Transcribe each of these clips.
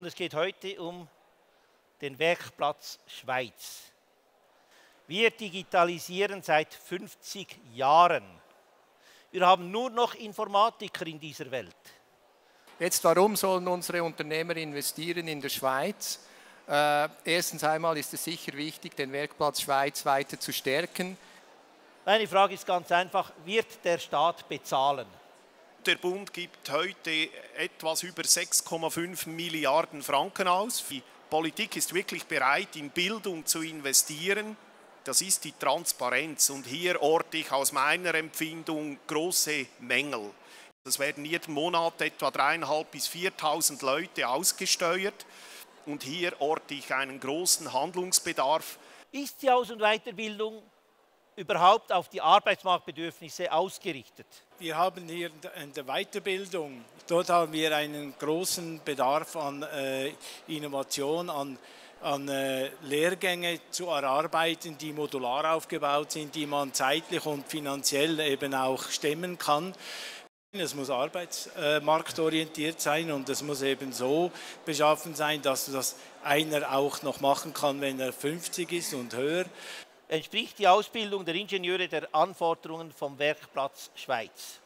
Es geht heute um den Werkplatz Schweiz. Wir digitalisieren seit 50 Jahren. Wir haben nur noch Informatiker in dieser Welt. Jetzt, warum sollen unsere Unternehmer investieren in der Schweiz? Äh, erstens einmal ist es sicher wichtig, den Werkplatz Schweiz weiter zu stärken. Meine Frage ist ganz einfach, wird der Staat bezahlen? Der Bund gibt heute etwas über 6,5 Milliarden Franken aus. Die Politik ist wirklich bereit, in Bildung zu investieren. Das ist die Transparenz und hier orte ich aus meiner Empfindung große Mängel. Es werden jeden Monat etwa 3.500 bis 4.000 Leute ausgesteuert und hier orte ich einen großen Handlungsbedarf. Ist die Aus- und Weiterbildung überhaupt auf die Arbeitsmarktbedürfnisse ausgerichtet? Wir haben hier in der Weiterbildung, dort haben wir einen großen Bedarf an äh, Innovation, an, an äh, Lehrgänge zu erarbeiten, die modular aufgebaut sind, die man zeitlich und finanziell eben auch stemmen kann. Es muss arbeitsmarktorientiert sein und es muss eben so beschaffen sein, dass das einer auch noch machen kann, wenn er 50 ist und höher entspricht die Ausbildung der Ingenieure der Anforderungen vom Werkplatz Schweiz.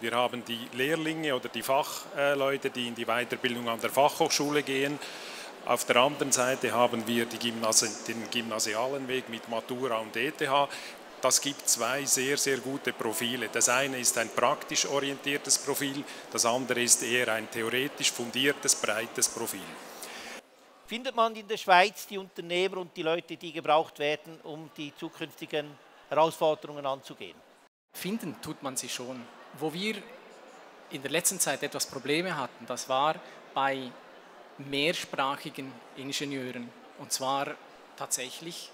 Wir haben die Lehrlinge oder die Fachleute, die in die Weiterbildung an der Fachhochschule gehen. Auf der anderen Seite haben wir Gymnasi den gymnasialen Weg mit Matura und ETH. Das gibt zwei sehr, sehr gute Profile. Das eine ist ein praktisch orientiertes Profil, das andere ist eher ein theoretisch fundiertes, breites Profil. Findet man in der Schweiz die Unternehmer und die Leute, die gebraucht werden, um die zukünftigen Herausforderungen anzugehen? Finden tut man sie schon. Wo wir in der letzten Zeit etwas Probleme hatten, das war bei mehrsprachigen Ingenieuren. Und zwar tatsächlich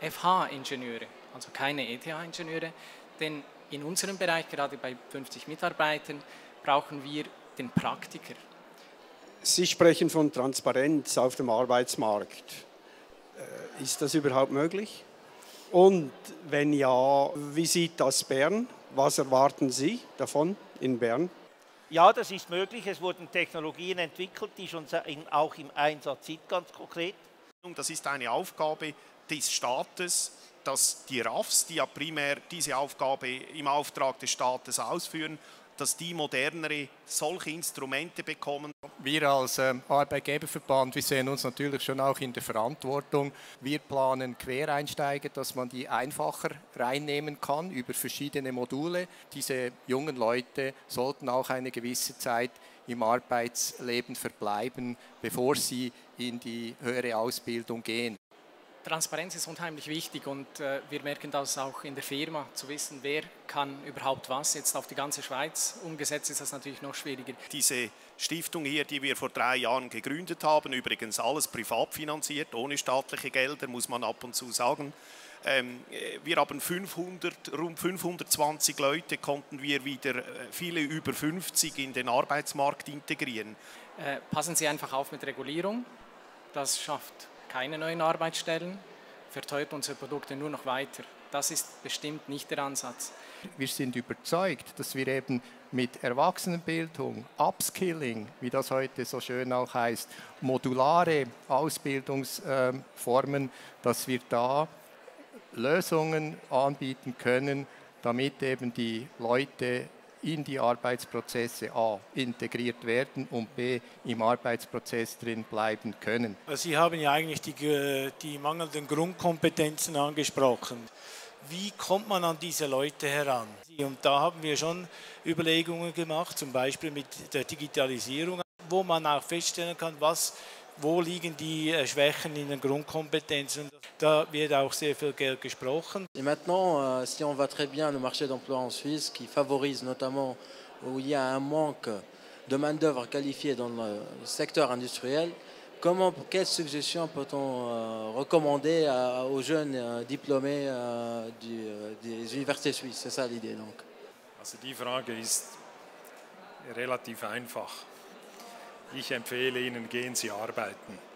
FH-Ingenieure, also keine ETH-Ingenieure. Denn in unserem Bereich, gerade bei 50 Mitarbeitern, brauchen wir den Praktiker. Sie sprechen von Transparenz auf dem Arbeitsmarkt. Äh, ist das überhaupt möglich? Und wenn ja, wie sieht das Bern? Was erwarten Sie davon in Bern? Ja, das ist möglich. Es wurden Technologien entwickelt, die schon auch im Einsatz sind, ganz konkret. Das ist eine Aufgabe des Staates, dass die RAFs, die ja primär diese Aufgabe im Auftrag des Staates ausführen, dass die modernere solche Instrumente bekommen. Wir als ähm, Arbeitgeberverband, wir sehen uns natürlich schon auch in der Verantwortung. Wir planen Quereinsteiger, dass man die einfacher reinnehmen kann über verschiedene Module. Diese jungen Leute sollten auch eine gewisse Zeit im Arbeitsleben verbleiben, bevor sie in die höhere Ausbildung gehen. Transparenz ist unheimlich wichtig und äh, wir merken das auch in der Firma, zu wissen, wer kann überhaupt was. Jetzt auf die ganze Schweiz umgesetzt ist das natürlich noch schwieriger. Diese Stiftung hier, die wir vor drei Jahren gegründet haben, übrigens alles privat finanziert, ohne staatliche Gelder, muss man ab und zu sagen. Ähm, wir haben 500, rund 520 Leute, konnten wir wieder äh, viele über 50 in den Arbeitsmarkt integrieren. Äh, passen Sie einfach auf mit Regulierung, das schafft keine neuen Arbeitsstellen, verteuert unsere Produkte nur noch weiter. Das ist bestimmt nicht der Ansatz. Wir sind überzeugt, dass wir eben mit Erwachsenenbildung, Upskilling, wie das heute so schön auch heißt, modulare Ausbildungsformen, dass wir da Lösungen anbieten können, damit eben die Leute in die Arbeitsprozesse A integriert werden und B im Arbeitsprozess drin bleiben können. Sie haben ja eigentlich die, die mangelnden Grundkompetenzen angesprochen. Wie kommt man an diese Leute heran? Und da haben wir schon Überlegungen gemacht, zum Beispiel mit der Digitalisierung, wo man auch feststellen kann, was wo liegen die äh, Schwächen in den Grundkompetenzen? Da wird auch sehr viel Geld gesprochen. Et maintenant, euh, si on va très bien le marché d'emploi en Suisse, qui favorise notamment où il y a un manque de main-d'œuvre qualifiée dans le secteur industriel, comment, quelles suggestions peut-on euh, recommander aux jeunes euh, diplômés des universités suisses? C'est ça l'idée donc. Also die Frage ist relativ einfach. Ich empfehle Ihnen, gehen Sie arbeiten.